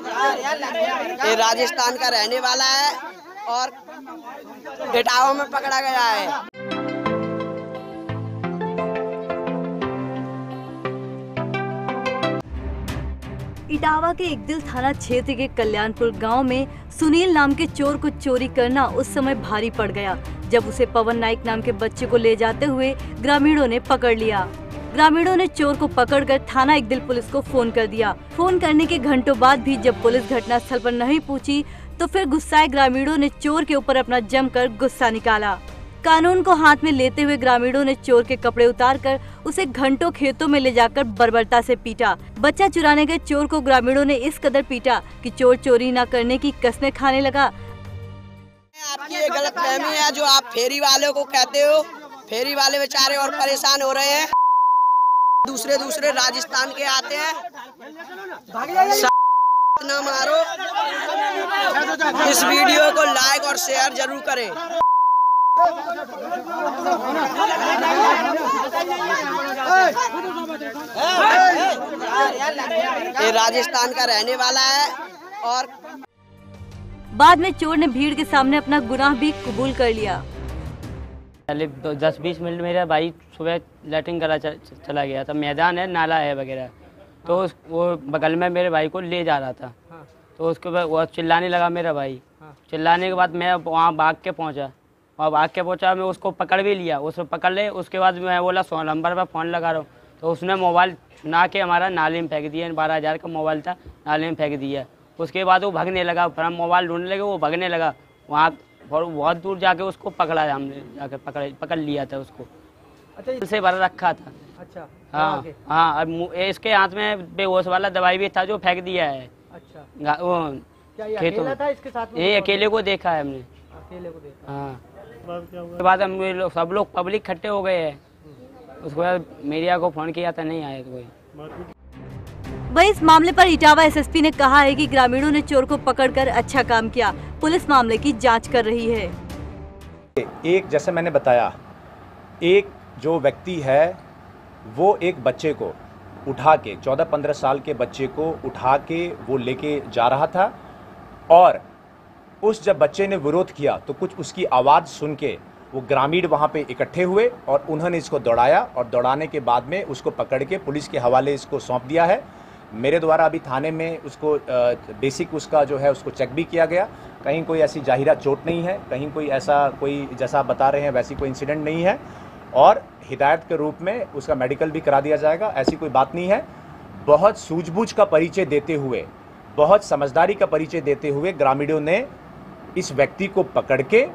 ये राजस्थान का रहने वाला है और इटावा में पकड़ा गया है। इटावा के एकदिल थाना क्षेत्र के कल्याणपुर गाँव में सुनील नाम के चोर को चोरी करना उस समय भारी पड़ गया, जब उसे पवन नाइक नाम के बच्चे को ले जाते हुए ग्रामीणों ने पकड़ लिया। ग्रामीणों ने चोर को पकड़कर थाना एकदिल पुलिस को फ़ोन कर दिया। फ़ोन करने के घंटों बाद भी जब पुलिस घटना स्थल पर नहीं पहुँची तो फिर गुस्साए ग्रामीणों ने चोर के ऊपर अपना जमकर गुस्सा निकाला। कानून को हाथ में लेते हुए ग्रामीणों ने चोर के कपड़े उतारकर उसे घंटों खेतों में ले जाकर बर्बरता से पीटा। बच्चा चुराने गए चोर को ग्रामीणों ने इस कदर पीटा कि चोर चोरी न करने की कसमें खाने लगा। आपकी ये गलत फहमी है जो आप फेरी वाले को कहते हो। फेरी वाले बेचारे और परेशान हो रहे हैं। दूसरे दूसरे राजस्थान के आते हैं। ना मारो। इस वीडियो को लाइक और शेयर ज़रूर करें। ये राजस्थान का रहने वाला है और बाद में चोर ने भीड़ के सामने अपना गुनाह भी कबूल कर लिया। पहले दो- दस बीस मिनट मेरा भाई सुबह लैट्रिन करा चला गया था। मैदान है नाला है वगैरह। तो उस वो बगल में मेरे भाई को ले जा रहा था। तो उसके बाद वो चिल्लाने लगा मेरा भाई। चिल्लाने के बाद मैं वहाँ भाग के पहुँचा। वहाँ भाग के पहुँचा मैं उसको पकड़ भी लिया। उसको पकड़ ले उसके बाद मैं बोला सौ नंबर पर फ़ोन लगा रहा हूँ। तो उसने मोबाइल छुना के हमारा नाले में फेंक दिया। बारह हज़ार का मोबाइल था नाले में फेंक दिया। उसके बाद वो भागने लगा। फिर हम मोबाइल ढूँढने लगे वो भागने लगा। वहाँ और बहुत दूर जाके उसको पकड़ा हमने जाके पकड़ पकड़ लिया था उसको। अच्छा से भर रखा था। अच्छा हाँ हाँ अब इसके हाथ में बेहोश वाला दवाई भी था जो फेंक दिया है। अच्छा। वो क्या ये खेतों। था इसके साथ में? ये अकेले को देखा है हमने। अकेले को देखा। हाँ। उसके बाद हम लोग सब लोग पब्लिक इकट्ठे हो गए हैं। उसके बाद मीडिया को फ़ोन किया था नहीं आया कोई। वही इस मामले पर इटावा एसएसपी ने कहा है कि ग्रामीणों ने चोर को पकड़कर अच्छा काम किया। पुलिस मामले की जाँच कर रही है। एक, जैसे मैंने बताया, एक जो व्यक्ति है, वो एक बच्चे को उठा के 14-15 साल के बच्चे को उठा के वो लेके जा रहा था और उस जब बच्चे ने विरोध किया तो कुछ उसकी आवाज़ सुन के वो ग्रामीण वहाँ पे इकट्ठे हुए और उन्होंने इसको दौड़ाया और दौड़ाने के बाद में उसको पकड़ के पुलिस के हवाले इसको सौंप दिया है। मेरे द्वारा अभी थाने में उसको बेसिक उसका जो है उसको चेक भी किया गया। कहीं कोई ऐसी जाहिरा चोट नहीं है, कहीं कोई ऐसा कोई जैसा बता रहे हैं वैसी कोई इंसिडेंट नहीं है। और हिदायत के रूप में उसका मेडिकल भी करा दिया जाएगा, ऐसी कोई बात नहीं है। बहुत सूझबूझ का परिचय देते हुए, बहुत समझदारी का परिचय देते हुए ग्रामीणों ने इस व्यक्ति को पकड़ के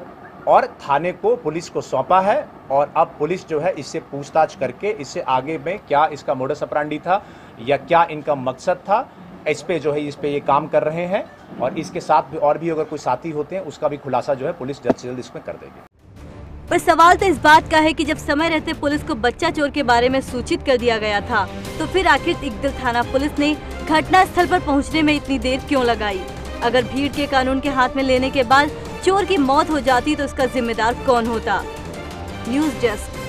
और थाने को पुलिस को सौंपा है और अब पुलिस जो है इससे पूछताछ करके इससे आगे में क्या इसका मोडस अपरांडी था या क्या इनका मकसद था, इस पे जो है, इस पे ये काम कर रहे हैं और इसके साथ भी और भी अगर कोई साथी होते हैं, उसका भी खुलासा जो है पुलिस जल्द से जल्द इसमें कर देगी। पर सवाल तो इस बात का है कि जब समय रहते पुलिस को बच्चा चोर के बारे में सूचित कर दिया गया था तो फिर आखिर इकदिल थाना पुलिस ने घटना स्थल पर पहुँचने में इतनी देर क्यों लगाई? अगर भीड़ के कानून के हाथ में लेने के बाद चोर की मौत हो जाती तो उसका जिम्मेदार कौन होता? News desk